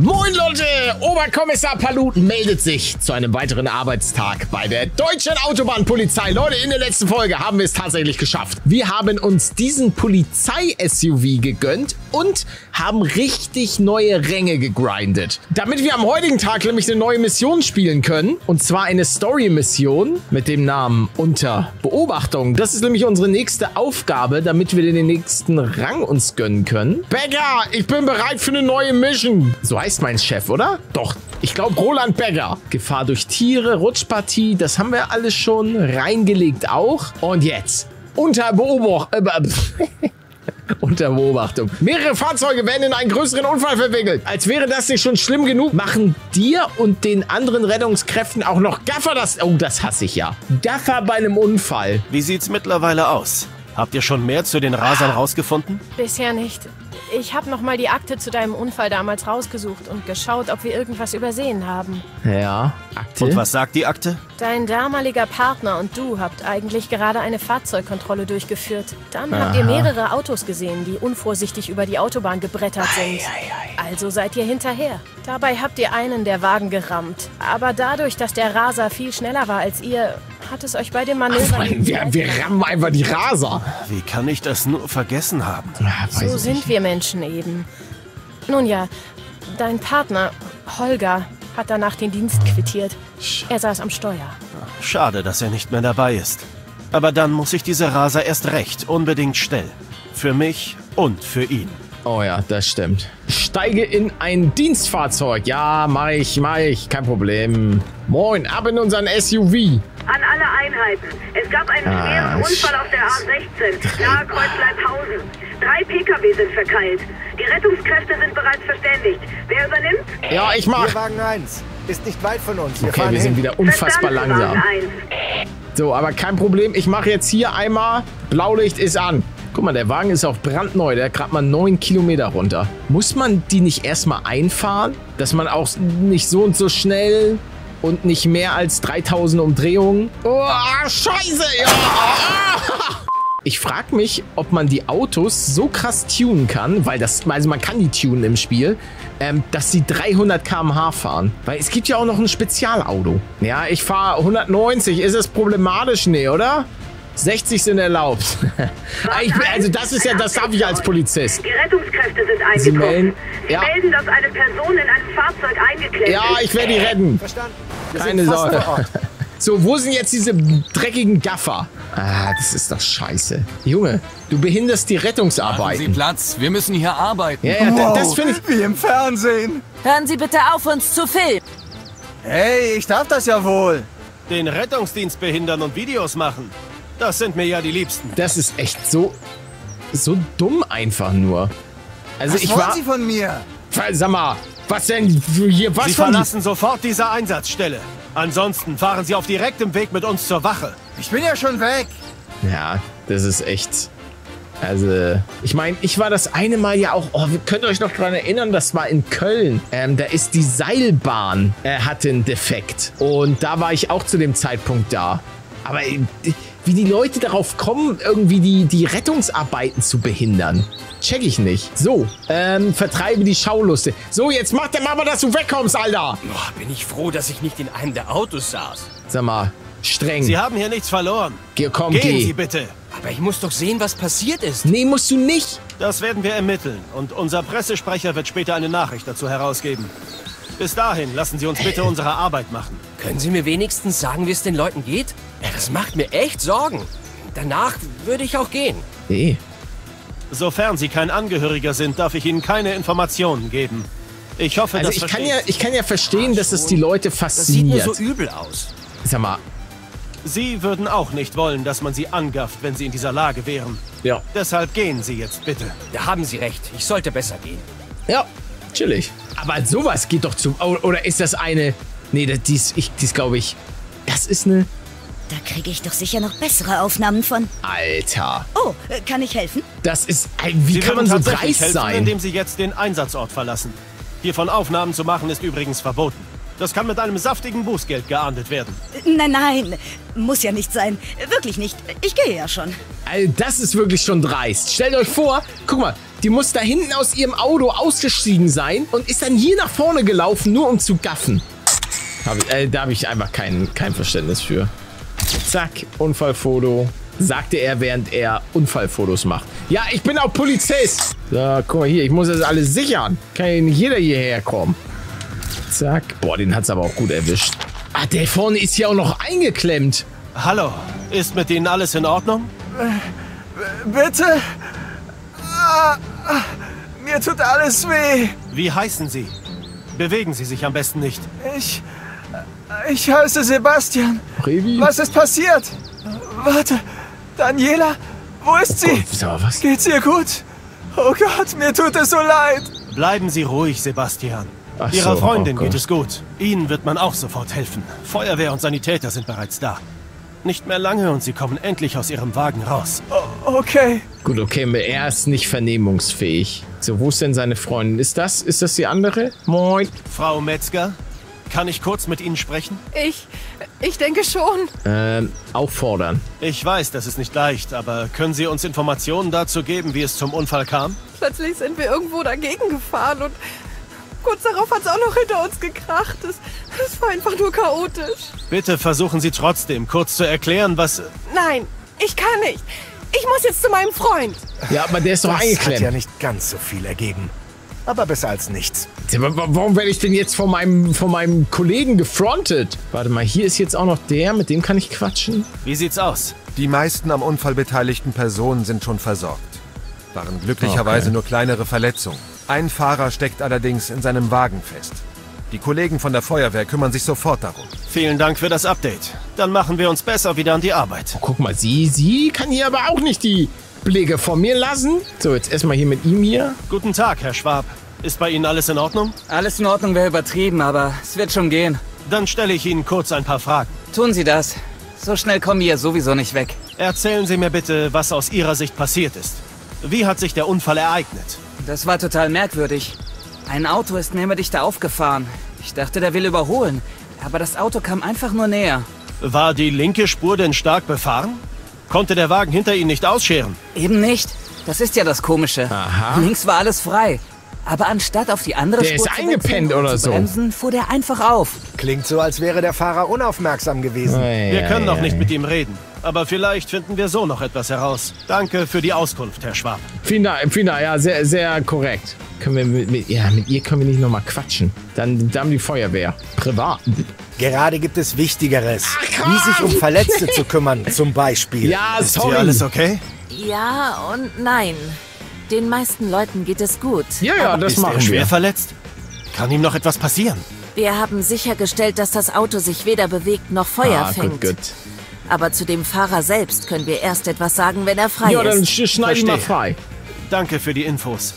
Moin Leute, Oberkommissar Paluten meldet sich zu einem weiteren Arbeitstag bei der deutschen Autobahnpolizei. Leute, in der letzten Folge haben wir es tatsächlich geschafft. Wir haben uns diesen Polizei-SUV gegönnt und haben richtig neue Ränge gegrindet. Damit wir am heutigen Tag nämlich eine neue Mission spielen können, und zwar eine Story-Mission mit dem Namen Unter Beobachtung. Das ist nämlich unsere nächste Aufgabe, damit wir den nächsten Rang uns gönnen können. Bäcker, ich bin bereit für eine neue Mission. So heißt mein Chef, oder? Doch, ich glaube Roland Begger. Gefahr durch Tiere, Rutschpartie, das haben wir alles schon reingelegt auch. Und jetzt unter Beobachtung. Äh, unter Beobachtung. Mehrere Fahrzeuge werden in einen größeren Unfall verwickelt. Als wäre das nicht schon schlimm genug, machen dir und den anderen Rettungskräften auch noch Gaffer das... Oh, das hasse ich ja. Gaffer bei einem Unfall. Wie sieht's mittlerweile aus? Habt ihr schon mehr zu den Rasern rausgefunden? Bisher nicht. Ich habe nochmal die Akte zu deinem Unfall damals rausgesucht und geschaut, ob wir irgendwas übersehen haben. Ja, Akte. Und was sagt die Akte? Dein damaliger Partner und du habt eigentlich gerade eine Fahrzeugkontrolle durchgeführt. Dann habt ihr mehrere Autos gesehen, die unvorsichtig über die Autobahn gebrettert sind. Also seid ihr hinterher. Dabei habt ihr einen der Wagen gerammt. Aber dadurch, dass der Raser viel schneller war als ihr, hat es euch bei dem Manöver... Mann, wir, wir rammen einfach die Raser. Wie kann ich das nur vergessen haben? Ja, So sind nicht. wir Menschen eben. Nun ja, dein Partner, Holger, hat danach den Dienst quittiert. Er saß am Steuer. Schade, dass er nicht mehr dabei ist. Aber dann muss ich diese Raser erst recht unbedingt stellen. Für mich und für ihn. Oh ja, das stimmt. Steige in ein Dienstfahrzeug. Ja, mach ich, mach ich. Kein Problem. Moin, ab in unseren SUV. An alle Einheiten. Es gab einen Ah, schweren Unfall auf der A16, nahe Kreuz Leibhausen. Drei Pkw sind verkeilt. Die Rettungskräfte sind bereits verständigt. Wer übernimmt? Ja, ich mach. Hier Wagen 1. Ist nicht weit von uns. Wir Okay, fahren wir sind hin. wieder unfassbar Verstanden, langsam. Wagen 1. So, aber kein Problem. Ich mache jetzt hier einmal. Blaulicht ist an. Guck mal, der Wagen ist auch brandneu. Der hat gerade mal 9 Kilometer runter. Muss man die nicht erstmal einfahren? Dass man auch nicht so und so schnell und nicht mehr als 3000 Umdrehungen. Oh, scheiße. Ja. Ich frage mich, ob man die Autos so krass tunen kann, weil das, also man kann die tunen im Spiel, ähm, dass sie 300 km/h fahren. Weil es gibt ja auch noch ein Spezialauto. Ja, ich fahre 190. Ist es problematisch? Nee, oder? 60 sind erlaubt. ich, bin- also das ist ja, das darf ich als Polizist. Die Rettungskräfte sind Sie eingetroffen. melden- Sie ja. melden, dass eine Person in einem Fahrzeug eingeklemmt Ja, ist. ich werde die retten. Verstanden. Keine Sorge. So, wo sind jetzt diese dreckigen Gaffer? Ah, das ist doch scheiße. Junge, du behinderst die Machen Sie Rettungsarbeiten. Platz, wir müssen hier arbeiten. Ja, ja, da- das finde ich... Wie im Fernsehen. Hören Sie bitte auf, uns zu filmen. Hey, ich darf das ja wohl. Den Rettungsdienst behindern und Videos machen. Das sind mir ja die Liebsten. Das ist echt so... So dumm einfach nur. Also Was ich wollen war... Sie von mir? Sag mal, was denn hier... Was Sie von... verlassen sofort diese Einsatzstelle. Ansonsten fahren Sie auf direktem Weg mit uns zur Wache. Ich bin ja schon weg. Ja, das ist echt... Also, ich meine, ich war das eine Mal ja auch, oh, könnt euch noch dran erinnern, das war in Köln. Ähm, da ist die Seilbahn, äh, hatte einen Defekt. Und da war ich auch zu dem Zeitpunkt da. Aber äh, wie die Leute darauf kommen, irgendwie die, die Rettungsarbeiten zu behindern, check ich nicht. So, ähm, vertreibe die Schauluste. So, jetzt mach der Mama, dass du wegkommst, Alter. Boah, bin ich froh, dass ich nicht in einem der Autos saß. Sag mal, streng. Sie haben hier nichts verloren. Geh, komm, Gehen geh. Sie bitte. Aber ich muss doch sehen, was passiert ist. Nee, musst du nicht. Das werden wir ermitteln und unser Pressesprecher wird später eine Nachricht dazu herausgeben. Bis dahin lassen Sie uns bitte unsere Arbeit machen. Können Sie mir wenigstens sagen, wie es den Leuten geht? Das macht mir echt Sorgen. Danach würde ich auch gehen. Nee. Sofern Sie kein Angehöriger sind, darf ich Ihnen keine Informationen geben. Ich hoffe, Also das ich kann, ja, Sie. ich kann ja verstehen, dass es die Leute Das sieht mir fasziniert. so übel aus. Sag mal, Sie würden auch nicht wollen, dass man Sie angafft, wenn Sie in dieser Lage wären. ja. Deshalb gehen Sie jetzt bitte. Da haben Sie recht. Ich sollte besser gehen. Ja, chillig. Aber sowas geht doch zum... Oder ist das eine... Nee, das, dies, ich, dies glaube ich... Das ist eine... Da kriege ich doch sicher noch bessere Aufnahmen von. Alter. Oh, äh, kann ich helfen? Das ist... ey, Wie Sie kann man so dreist helfen, sein? indem Sie jetzt den Einsatzort verlassen. Hiervon Aufnahmen zu machen ist übrigens verboten. Das kann mit einem saftigen Bußgeld geahndet werden. Nein, nein, muss ja nicht sein. Wirklich nicht. Ich gehe ja schon. Also das ist wirklich schon dreist. Stellt euch vor, guck mal, die muss da hinten aus ihrem Auto ausgestiegen sein und ist dann hier nach vorne gelaufen, nur um zu gaffen. Hab ich, äh, da habe ich einfach kein, kein Verständnis für. Zack, Unfallfoto. Sagte er, während er Unfallfotos macht. Ja, ich bin auch Polizist. So, guck mal hier, ich muss das alles sichern. Kann ja nicht jeder hierher kommen. Zack. Boah, den hat's aber auch gut erwischt. Ah, der vorne ist ja auch noch eingeklemmt. Hallo, ist mit Ihnen alles in Ordnung? Bitte? Ah, ah, mir tut alles weh. Wie heißen Sie? Bewegen Sie sich am besten nicht. Ich. Ich heiße Sebastian. Revi? Was ist passiert? Warte. Daniela? Wo ist sie? So, was? Geht's ihr gut? Oh Gott, mir tut es so leid. Bleiben Sie ruhig, Sebastian. Ach Ihrer so, Freundin oh geht Gott. es gut. Ihnen wird man auch sofort helfen. Feuerwehr und Sanitäter sind bereits da. Nicht mehr lange und Sie kommen endlich aus Ihrem Wagen raus. Okay. Gut, okay, er ist nicht vernehmungsfähig. So, wo ist denn seine Freundin? Ist das, ist das die andere? Moin. Frau Metzger, kann ich kurz mit Ihnen sprechen? Ich. Ich denke schon. Ähm, auffordern. Ich weiß, das ist nicht leicht, aber können Sie uns Informationen dazu geben, wie es zum Unfall kam? Plötzlich sind wir irgendwo dagegen gefahren und kurz darauf hat es auch noch hinter uns gekracht. Es, es war einfach nur chaotisch. Bitte versuchen Sie trotzdem kurz zu erklären, was... Nein, ich kann nicht. Ich muss jetzt zu meinem Freund. Ja, aber der ist doch Das hat eingeklemmt. ja nicht ganz so viel ergeben. Aber besser als nichts. Warum werde ich denn jetzt von meinem, von meinem Kollegen gefrontet? Warte mal, hier ist jetzt auch noch der, mit dem kann ich quatschen. Wie sieht's aus? Die meisten am Unfall beteiligten Personen sind schon versorgt. Waren glücklicherweise Okay. nur kleinere Verletzungen. Ein Fahrer steckt allerdings in seinem Wagen fest. Die Kollegen von der Feuerwehr kümmern sich sofort darum. Vielen Dank für das Update. Dann machen wir uns besser wieder an die Arbeit. Guck mal, sie, sie kann hier aber auch nicht die Blicke von mir lassen. So, jetzt erstmal hier mit ihm hier. Guten Tag, Herr Schwab. Ist bei Ihnen alles in Ordnung? Alles in Ordnung wäre übertrieben, aber es wird schon gehen. Dann stelle ich Ihnen kurz ein paar Fragen. Tun Sie das. So schnell kommen wir sowieso nicht weg. Erzählen Sie mir bitte, was aus Ihrer Sicht passiert ist. Wie hat sich der Unfall ereignet? Das war total merkwürdig. Ein Auto ist dichter aufgefahren. Ich dachte, der will überholen. Aber das Auto kam einfach nur näher. War die linke Spur denn stark befahren? Konnte der Wagen hinter Ihnen nicht ausscheren? Eben nicht. Das ist ja das Komische. Aha. Links war alles frei. Aber anstatt auf die andere Der Spur ist zu eingepennt oder zu so. bremsen, fuhr der einfach auf. Klingt so, als wäre der Fahrer unaufmerksam gewesen. Wir können noch nicht mit ihm reden. Aber vielleicht finden wir so noch etwas heraus. Danke für die Auskunft, Herr Schwab. Vielen Dank, vielen Dank, ja, sehr, sehr korrekt. Können wir mit, mit, ja, mit ihr können wir nicht nochmal quatschen. Dann, dann die Feuerwehr. Privat. Gerade gibt es Wichtigeres. komm! Wie sich um Verletzte zu kümmern, zum Beispiel. Ja, Ist sorry. hier alles okay? Ja und nein. Den meisten Leuten geht es gut. Ja, ja, das Ist er machen schwer wir. verletzt? Kann ihm noch etwas passieren? Wir haben sichergestellt, dass das Auto sich weder bewegt noch Feuer Ah, fängt. gut, gut. Aber zu dem Fahrer selbst können wir erst etwas sagen, wenn er frei Ja, dann ist. sch- schneid ihn mal frei. Danke für die Infos.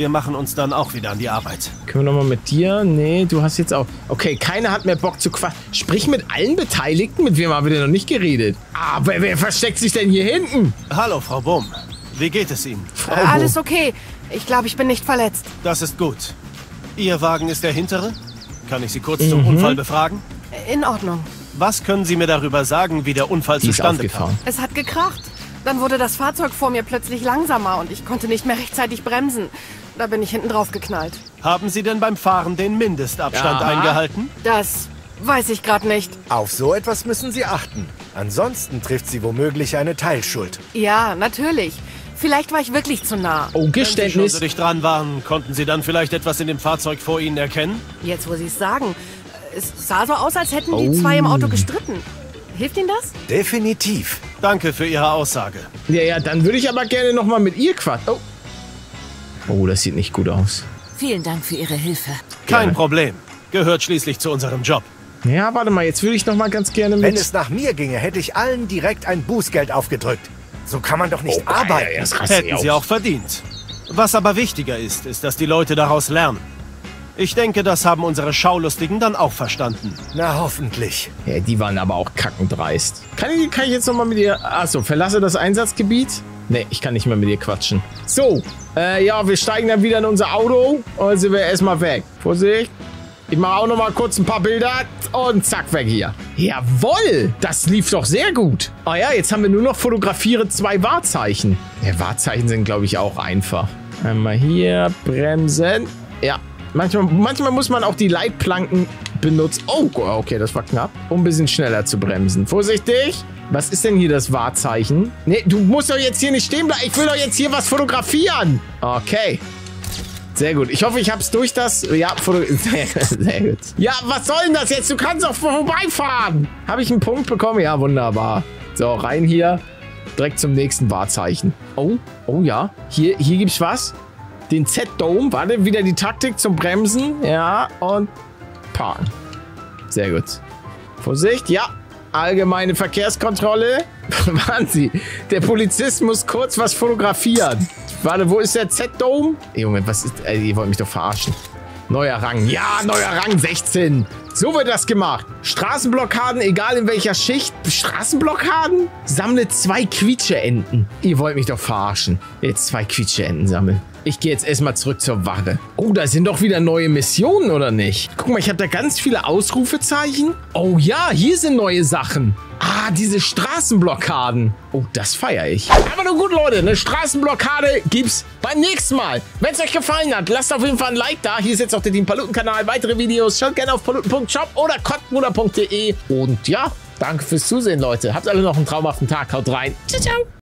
Wir machen uns dann auch wieder an die Arbeit. Können wir nochmal mit dir? Nee, du hast jetzt auch. Okay, keiner hat mehr Bock zu quatschen. Sprich mit allen Beteiligten, mit wem haben wir denn noch nicht geredet? Ah, wer, versteckt sich denn hier hinten? Hallo, Frau Bumm. Wie geht es Ihnen? Frau Alles okay. Ich glaube, ich bin nicht verletzt. Das ist gut. Ihr Wagen ist der hintere? Kann ich Sie kurz zum Unfall befragen? In Ordnung. Was können Sie mir darüber sagen, wie der Unfall Die zustande kam? aufgefahren. Es hat gekracht. Dann wurde das Fahrzeug vor mir plötzlich langsamer und ich konnte nicht mehr rechtzeitig bremsen. Da bin ich hinten drauf geknallt. Haben Sie denn beim Fahren den Mindestabstand Ja. eingehalten? Das weiß ich gerade nicht. Auf so etwas müssen Sie achten. Ansonsten trifft Sie womöglich eine Teilschuld. Ja, natürlich. Vielleicht war ich wirklich zu nah. Oh, Wenn Sie schon Geständnis. so dicht dran waren, konnten Sie dann vielleicht etwas in dem Fahrzeug vor Ihnen erkennen? Jetzt, wo Sie es sagen. Es sah so aus, als hätten die Oh. zwei im Auto gestritten. Hilft Ihnen das? Definitiv. Danke für Ihre Aussage. Ja, ja, dann würde ich aber gerne nochmal mit ihr quatschen. Oh. Oh, das sieht nicht gut aus. Vielen Dank für Ihre Hilfe. Kein Gerne. Problem. Gehört schließlich zu unserem Job. Ja, warte mal, jetzt würde ich nochmal ganz gerne mit. Wenn es nach mir ginge, hätte ich allen direkt ein Bußgeld aufgedrückt. So kann man doch nicht oh, arbeiten. Ja, das Hätten. Sie auch verdient. Was aber wichtiger ist, ist, dass die Leute daraus lernen. Ich denke, das haben unsere Schaulustigen dann auch verstanden. Na, hoffentlich. Ja, die waren aber auch kackendreist. Kann ich, kann ich jetzt nochmal mit ihr... Achso, verlasse das Einsatzgebiet? Nee, ich kann nicht mehr mit ihr quatschen. So, äh, ja, wir steigen dann wieder in unser Auto und sind wir erstmal weg. Vorsicht. Ich mache auch noch mal kurz ein paar Bilder und zack, weg hier. Jawoll, das lief doch sehr gut. Oh ja, jetzt haben wir nur noch fotografiere zwei Wahrzeichen. Ja, Wahrzeichen sind, glaube ich, auch einfach. Einmal hier, bremsen. Ja, manchmal, manchmal muss man auch die Leitplanken benutzen. Oh, okay, das war knapp. Um ein bisschen schneller zu bremsen. Vorsichtig. Was ist denn hier das Wahrzeichen? Nee, du musst doch jetzt hier nicht stehen bleiben. Ich will doch jetzt hier was fotografieren. Okay. Sehr gut. Ich hoffe, ich hab's durch das... Ja. Sehr, gut. Ja, was soll denn das jetzt? Du kannst doch vorbeifahren. Habe ich einen Punkt bekommen? Ja, wunderbar. So, rein hier. Direkt zum nächsten Wahrzeichen. Oh, oh ja. Hier, hier gibt's was. Den Z-Dome. Warte, wieder die Taktik zum Bremsen. Ja, und parken. Sehr gut. Vorsicht, ja. Allgemeine Verkehrskontrolle. Wahnsinn. Der Polizist muss kurz was fotografieren. Warte, wo ist der Z-Dome? Junge, was ist... Ey, ihr wollt mich doch verarschen. Neuer Rang. Ja, neuer Rang 16. So wird das gemacht. Straßenblockaden, egal in welcher Schicht. Straßenblockaden? Sammle zwei Quietscheenten. Ihr wollt mich doch verarschen. Jetzt zwei Quietscheenten sammeln. Ich gehe jetzt erstmal zurück zur Wache. Oh, da sind doch wieder neue Missionen, oder nicht? Guck mal, ich habe da ganz viele Ausrufezeichen. Oh ja, hier sind neue Sachen. Ah, diese Straßenblockaden. Oh, das feiere ich. Aber nun gut, Leute, eine Straßenblockade gibt's beim nächsten Mal. Wenn es euch gefallen hat, lasst auf jeden Fall ein Like da. Hier ist jetzt auch der Team Paluten-Kanal. Weitere Videos schaut gerne auf paluten.shop oder kottbruder.de. Und ja, danke fürs Zusehen, Leute. Habt alle noch einen traumhaften Tag. Haut rein. Ciao, ciao.